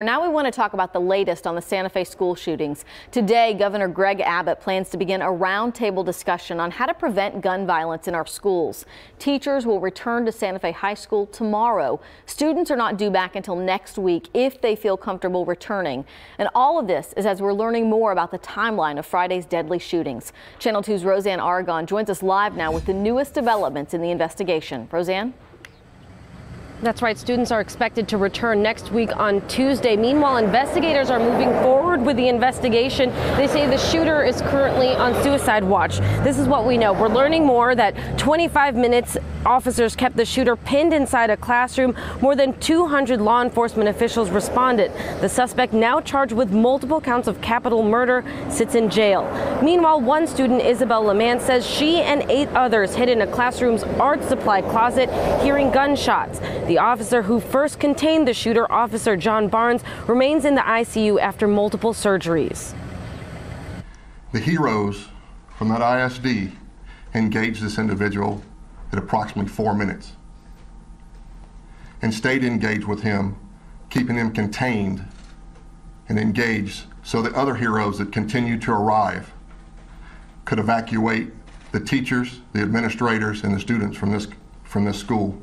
Now we want to talk about the latest on the Santa Fe school shootings. Today, Governor Greg Abbott plans to begin a roundtable discussion on how to prevent gun violence in our schools. Teachers will return to Santa Fe High School tomorrow. Students are not due back until next week if they feel comfortable returning. And all of this is as we're learning more about the timeline of Friday's deadly shootings. Channel 2's Rose-Ann Aragon joins us live now with the newest developments in the investigation. Rose-Ann? That's right. Students are expected to return next week on Tuesday. Meanwhile, investigators are moving forward with the investigation. They say the shooter is currently on suicide watch. This is what we know. We're learning more that 25 minutes officers kept the shooter pinned inside a classroom. More than 200 law enforcement officials responded. The suspect, now charged with multiple counts of capital murder, sits in jail. Meanwhile, one student, Isabel Lamant, says she and eight others hid in a classroom's art supply closet hearing gunshots. The officer who first contained the shooter, Officer John Barnes, remains in the ICU after multiple surgeries. The heroes from that ISD engaged this individual at approximately four minutes and stayed engaged with him, keeping him contained and engaged so that other heroes that continued to arrive could evacuate the teachers, the administrators, and the students from this, from this school.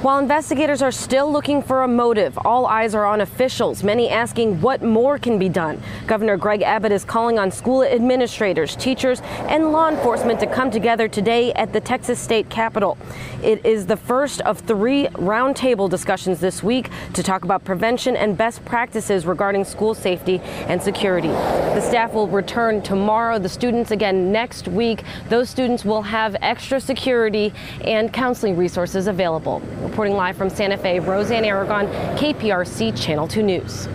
While investigators are still looking for a motive, all eyes are on officials, many asking what more can be done. Governor Greg Abbott is calling on school administrators, teachers, and law enforcement to come together today at the Texas State Capitol. It is the first of three roundtable discussions this week to talk about prevention and best practices regarding school safety and security. The staff will return tomorrow, the students again next week. Those students will have extra security and counseling resources available. Reporting live from Santa Fe, Rose-Ann Aragon, KPRC Channel 2 News.